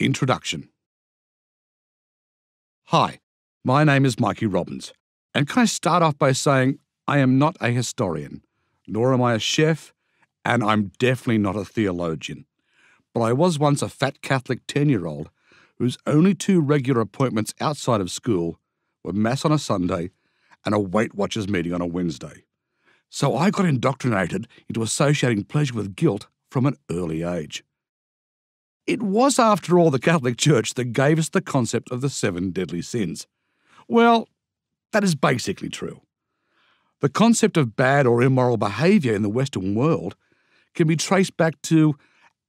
Introduction Hi, my name is Mikey Robins, and can I start off by saying I am not a historian, nor am I a chef, and I'm definitely not a theologian. But I was once a fat Catholic 10 year old whose only two regular appointments outside of school were Mass on a Sunday and a Weight Watchers meeting on a Wednesday. So I got indoctrinated into associating pleasure with guilt from an early age. It was, after all, the Catholic Church that gave us the concept of the seven deadly sins. Well, that is basically true. The concept of bad or immoral behaviour in the Western world can be traced back to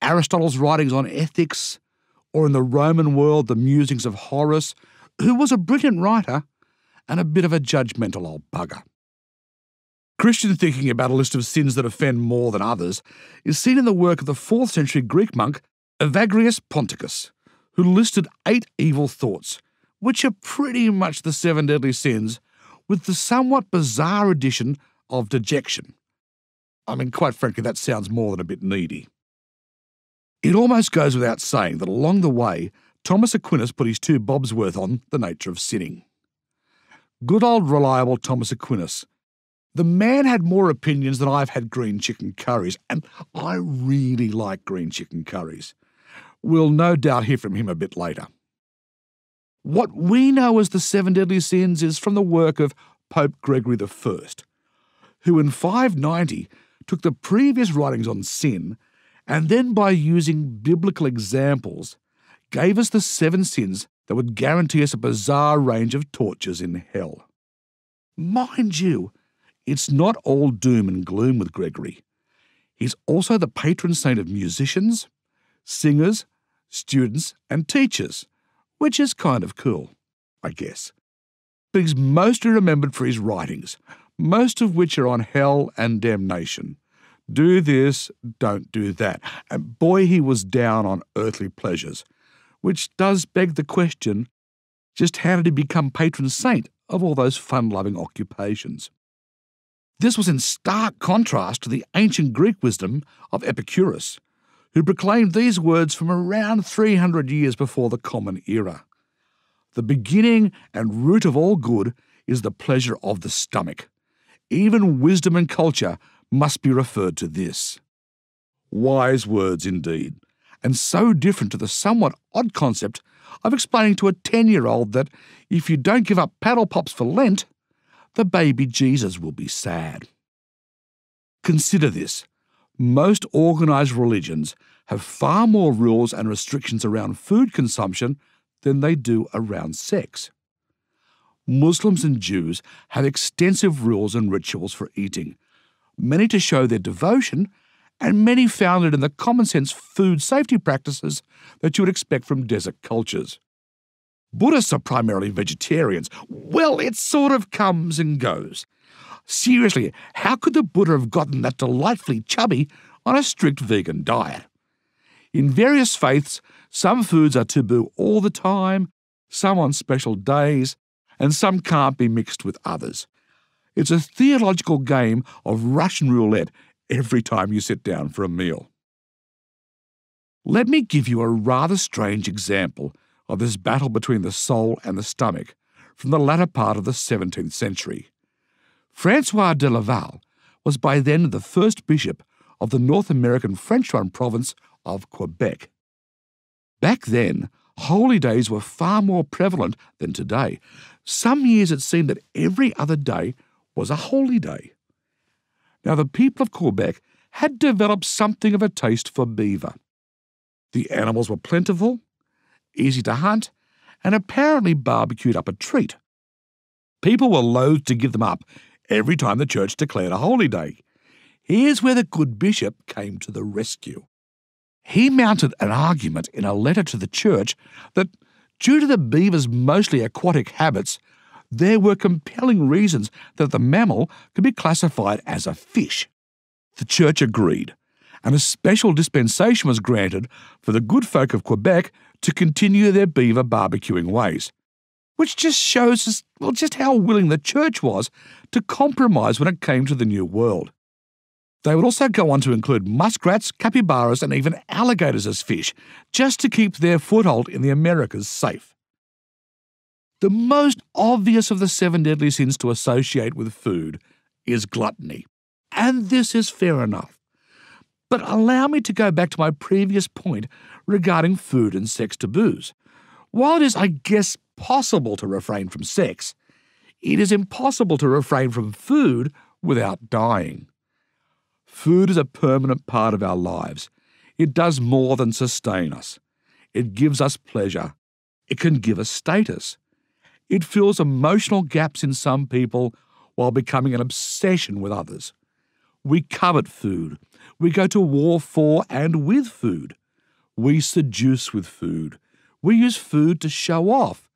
Aristotle's writings on ethics, or in the Roman world, the musings of Horace, who was a brilliant writer and a bit of a judgmental old bugger. Christian thinking about a list of sins that offend more than others is seen in the work of the 4th century Greek monk Evagrius Ponticus, who listed eight evil thoughts, which are pretty much the seven deadly sins, with the somewhat bizarre addition of dejection. I mean, quite frankly, that sounds more than a bit needy. It almost goes without saying that along the way, Thomas Aquinas put his two bobs worth on the nature of sinning. Good old reliable Thomas Aquinas. The man had more opinions than I've had green chicken curries, and I really like green chicken curries. We'll no doubt hear from him a bit later. What we know as the seven deadly sins is from the work of Pope Gregory I, who in 590 took the previous writings on sin and then by using biblical examples gave us the seven sins that would guarantee us a bizarre range of tortures in hell. Mind you, it's not all doom and gloom with Gregory. He's also the patron saint of musicians, singers, students, and teachers, which is kind of cool, I guess. But he's mostly remembered for his writings, most of which are on hell and damnation. Do this, don't do that. And boy, he was down on earthly pleasures, which does beg the question just how did he become patron saint of all those fun loving occupations? This was in stark contrast to the ancient Greek wisdom of Epicurus, who proclaimed these words from around 300 years before the Common Era. The beginning and root of all good is the pleasure of the stomach. Even wisdom and culture must be referred to this. Wise words indeed, and so different to the somewhat odd concept of explaining to a 10 year old that if you don't give up paddle pops for Lent, the baby Jesus will be sad. Consider this most organized religions have far more rules and restrictions around food consumption than they do around sex. Muslims and Jews have extensive rules and rituals for eating, many to show their devotion, and many founded in the common sense food safety practices that you would expect from desert cultures. Buddhists are primarily vegetarians. Well, it sort of comes and goes. Seriously, how could the Buddha have gotten that delightfully chubby on a strict vegan diet? In various faiths, some foods are taboo all the time, some on special days, and some can't be mixed with others. It's a theological game of Russian roulette every time you sit down for a meal. Let me give you a rather strange example of this battle between the soul and the stomach from the latter part of the 17th century. Francois de Laval was by then the first bishop of the North American French run province of Quebec. Back then, holy days were far more prevalent than today. Some years it seemed that every other day was a holy day. Now, the people of Quebec had developed something of a taste for beaver. The animals were plentiful, easy to hunt, and apparently barbecued up a treat. People were loath to give them up every time the church declared a holy day. Here's where the good bishop came to the rescue. He mounted an argument in a letter to the church that, due to the beaver's mostly aquatic habits, there were compelling reasons that the mammal could be classified as a fish. The church agreed, and a special dispensation was granted for the good folk of Quebec to continue their beaver barbecuing ways, which just shows us well just how willing the church was to compromise when it came to the new world. They would also go on to include muskrats, capybaras, and even alligators as fish, just to keep their foothold in the Americas safe. The most obvious of the seven deadly sins to associate with food is gluttony. And this is fair enough. But allow me to go back to my previous point regarding food and sex taboos. While it is, I guess, possible to refrain from sex, it is impossible to refrain from food without dying. Food is a permanent part of our lives. It does more than sustain us. It gives us pleasure. It can give us status. It fills emotional gaps in some people while becoming an obsession with others. We covet food. We go to war for and with food. We seduce with food. We use food to show off.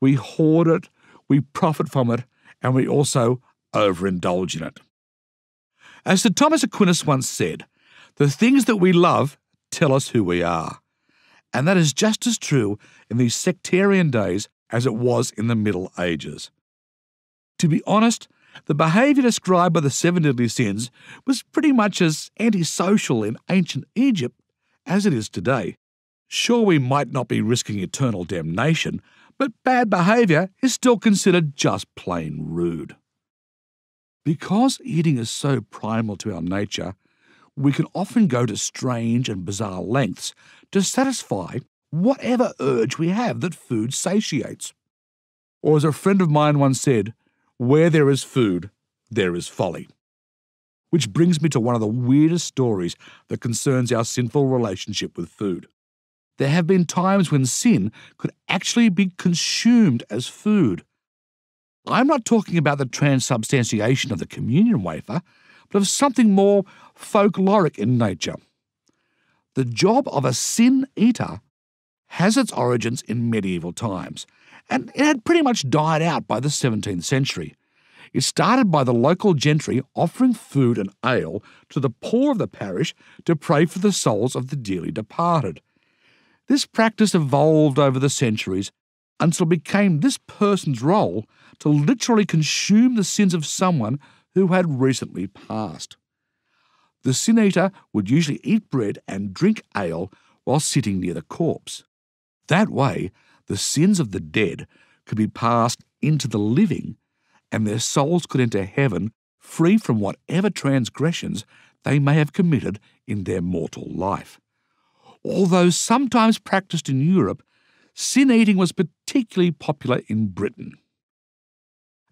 We hoard it, we profit from it, and we also overindulge in it. As Sir Thomas Aquinas once said, the things that we love tell us who we are. And that is just as true in these sectarian days as it was in the Middle Ages. To be honest, the behaviour described by the seven deadly sins was pretty much as antisocial in ancient Egypt as it is today. Sure, we might not be risking eternal damnation, but bad behaviour is still considered just plain rude. Because eating is so primal to our nature, we can often go to strange and bizarre lengths to satisfy whatever urge we have that food satiates. Or, as a friend of mine once said, where there is food, there is folly. Which brings me to one of the weirdest stories that concerns our sinful relationship with food. There have been times when sin could actually be consumed as food. I'm not talking about the transubstantiation of the communion wafer, but of something more folkloric in nature. The job of a sin eater has its origins in medieval times and it had pretty much died out by the 17th century. It started by the local gentry offering food and ale to the poor of the parish to pray for the souls of the dearly departed. This practice evolved over the centuries until it became this person's role to literally consume the sins of someone who had recently passed. The sin eater would usually eat bread and drink ale while sitting near the corpse. That way, the sins of the dead could be passed into the living, and their souls could enter heaven free from whatever transgressions they may have committed in their mortal life. Although sometimes practiced in Europe, sin eating was particularly popular in Britain.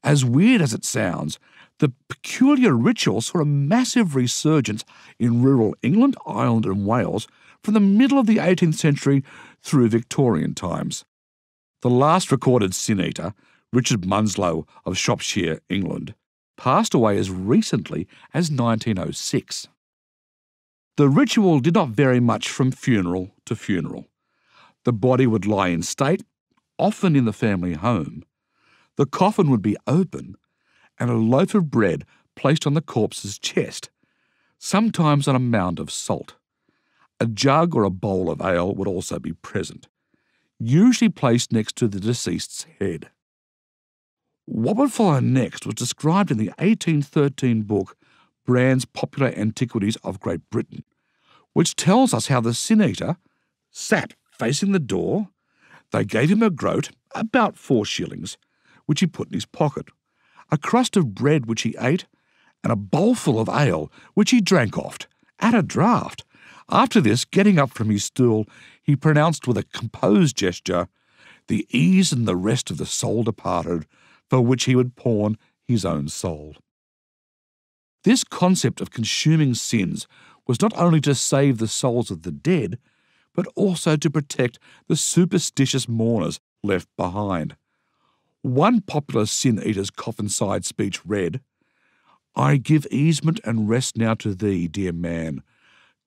As weird as it sounds, the peculiar ritual saw a massive resurgence in rural England, Ireland, and Wales from the middle of the 18th century through Victorian times. The last recorded sin eater, Richard Munslow of Shropshire, England, passed away as recently as 1906. The ritual did not vary much from funeral to funeral. The body would lie in state, often in the family home. The coffin would be open, and a loaf of bread placed on the corpse's chest, sometimes on a mound of salt. A jug or a bowl of ale would also be present usually placed next to the deceased's head. What would follow next was described in the 1813 book Brand's Popular Antiquities of Great Britain, which tells us how the sin eater sat facing the door. They gave him a groat, about four shillings, which he put in his pocket, a crust of bread which he ate, and a bowlful of ale which he drank oft, at a draught. After this, getting up from his stool, he pronounced with a composed gesture, The ease and the rest of the soul departed, for which he would pawn his own soul. This concept of consuming sins was not only to save the souls of the dead, but also to protect the superstitious mourners left behind. One popular sin eater's coffin side speech read, I give easement and rest now to thee, dear man,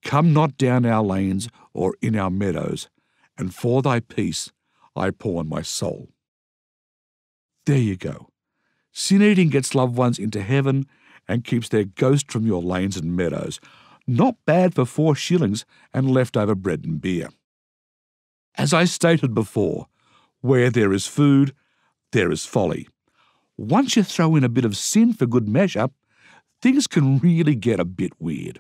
Come not down our lanes or in our meadows, and for thy peace I pawn my soul. There you go. Sin eating gets loved ones into heaven and keeps their ghost from your lanes and meadows. Not bad for four shillings and leftover bread and beer. As I stated before, where there is food, there is folly. Once you throw in a bit of sin for good measure, things can really get a bit weird.